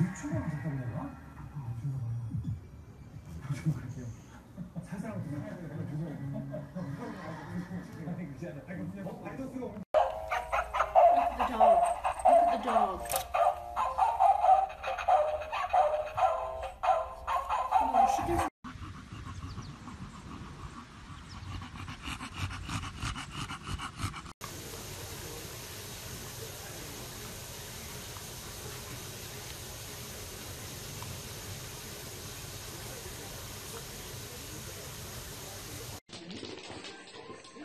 유튜브 하셨던 내가?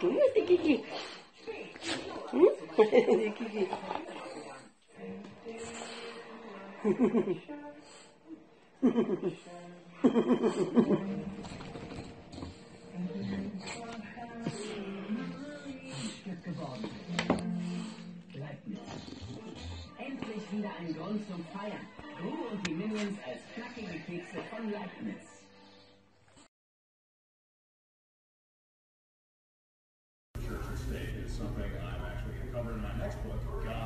Kiki. Kiki. Endlich wieder ein Grund zum Feiern. Gru und die Minions als knackige Kekse von Leibniz. Something I'm actually going to cover in my next book, God,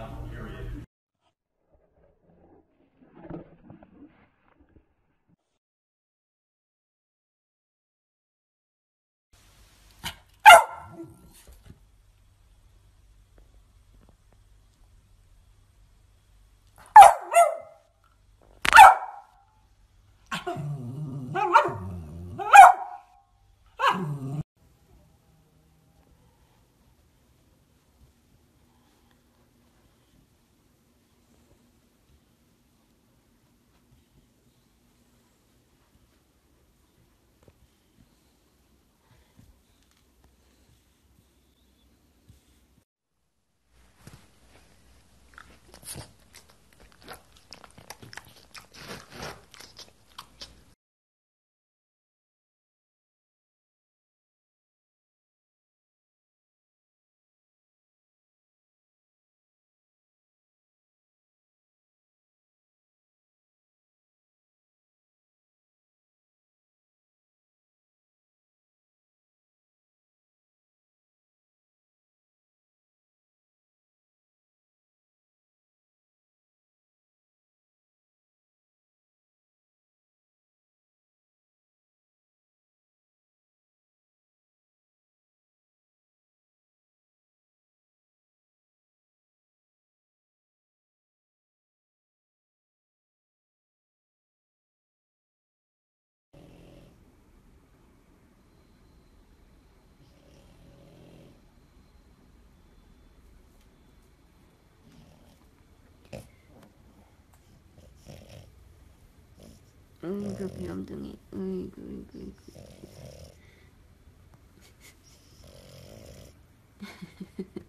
으이구, 귀염둥이. 으이구, 으이구, 으이구.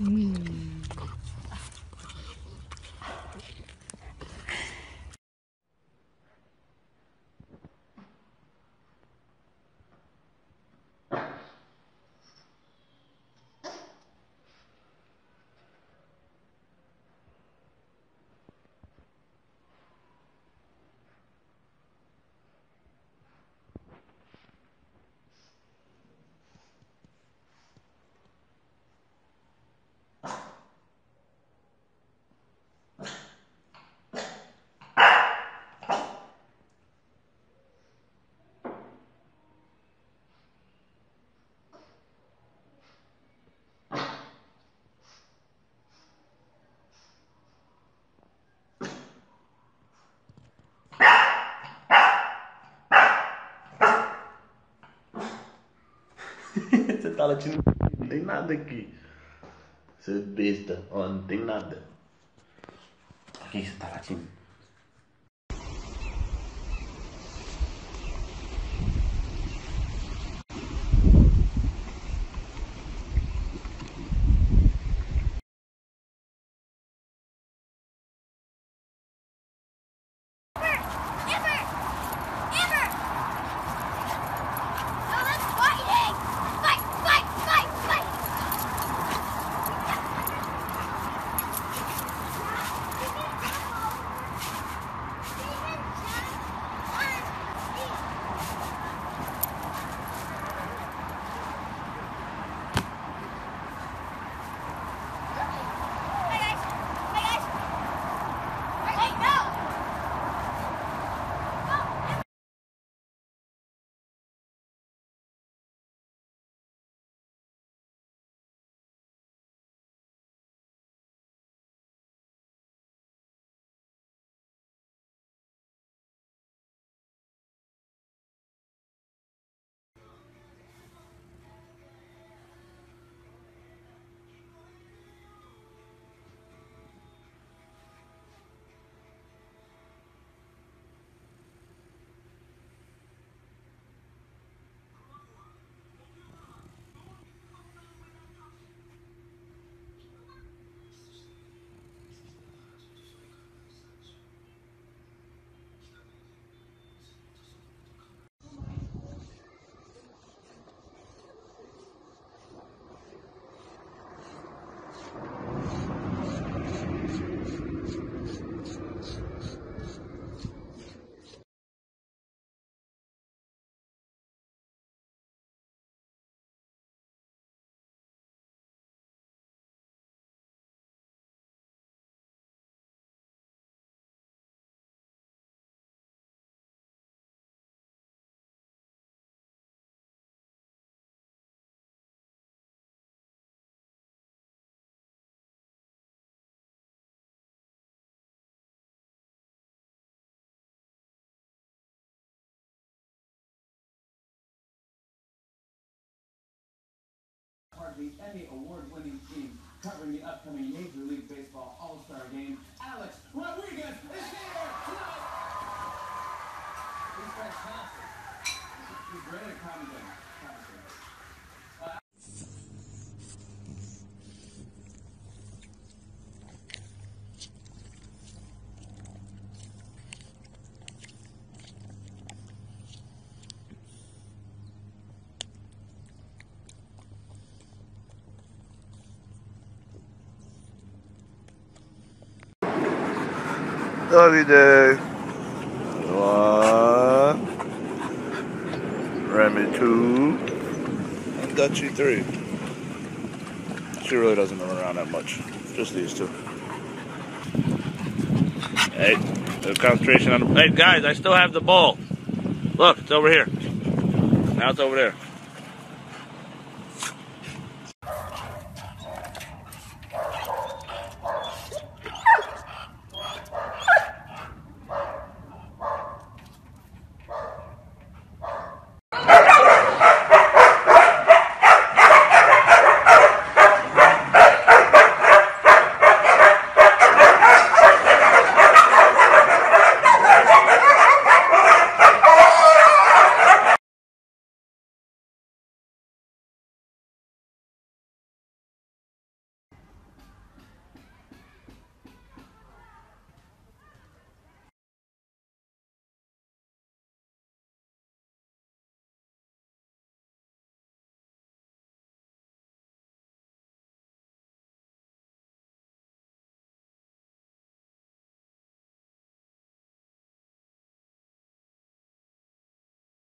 嗯。Tá latindo. Não tem nada aqui. Você é besta. Ó, não tem nada. Que você tá latindo? The Emmy award-winning team covering the upcoming Major League Baseball All-Star Game. Alex Rodriguez Davide. One. Remy two. And Dutchy three. She really doesn't run around that much. Just these two. Hey, the concentration on the. Hey guys, I still have the ball. Look, it's over here. Now it's over there.